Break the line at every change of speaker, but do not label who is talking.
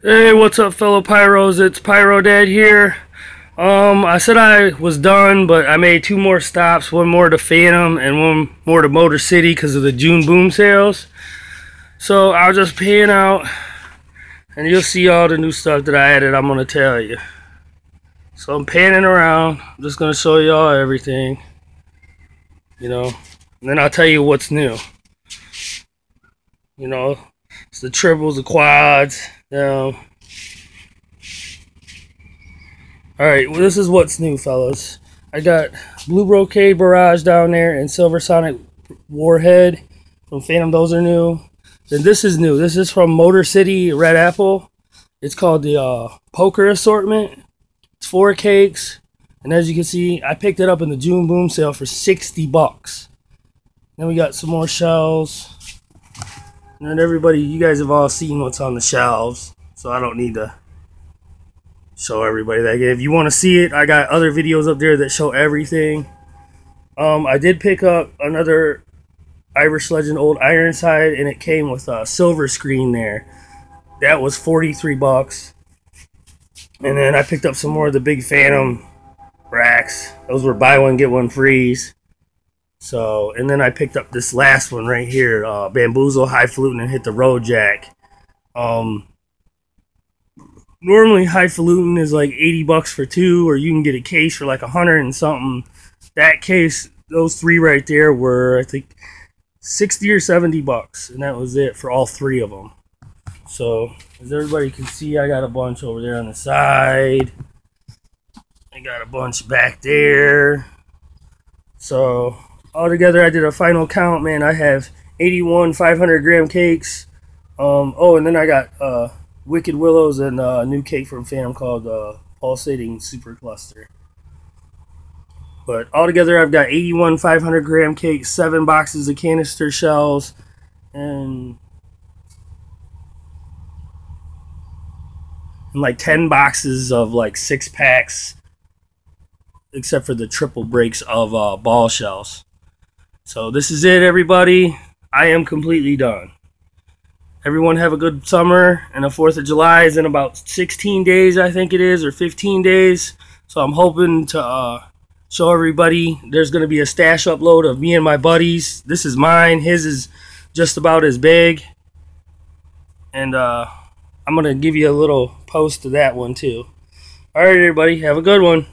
Hey, what's up, fellow pyros? It's Pyro Dad here. Um, I said I was done, but I made two more stops. One more to Phantom and one more to Motor City because of the June boom sales. So I'll just pan out, and you'll see all the new stuff that I added. I'm gonna tell you. So I'm panning around. I'm just gonna show y'all everything. You know, and then I'll tell you what's new. You know, it's the triples, the quads. Now, all right, well, this is what's new, fellas. I got Blue Brocade Barrage down there and Silver Sonic Warhead from Phantom. Those are new. Then this is new. This is from Motor City Red Apple. It's called the uh, Poker Assortment. It's four cakes. And as you can see, I picked it up in the June boom sale for 60 bucks. Then we got some more shells. And everybody, you guys have all seen what's on the shelves, so I don't need to show everybody that. If you want to see it, I got other videos up there that show everything. Um, I did pick up another Irish Legend Old Ironside, and it came with a silver screen there. That was 43 bucks. And then I picked up some more of the big Phantom racks. Those were buy one, get one freeze. So, and then I picked up this last one right here, uh, Bamboozle Highfalutin and Hit the Road Jack. Um, normally Highfalutin is like 80 bucks for two, or you can get a case for like a hundred and something. That case, those three right there were, I think, 60 or 70 bucks, and that was it for all three of them. So, as everybody can see, I got a bunch over there on the side. I got a bunch back there. So, altogether, I did a final count, man. I have 81 500 gram cakes. Um, oh, and then I got uh, Wicked Willows and uh, a new cake from Phantom called uh, Pulsating Super Cluster. But altogether, I've got 81 500 gram cakes, seven boxes of canister shells, and, and like 10 boxes of like six packs, except for the triple breaks of uh, ball shells. So this is it, everybody. I am completely done. Everyone have a good summer, and the 4th of July is in about 16 days, I think it is, or 15 days. So I'm hoping to uh, show everybody there's going to be a stash upload of me and my buddies. This is mine. His is just about as big. And uh, I'm going to give you a little post of that one, too. All right, everybody. Have a good one.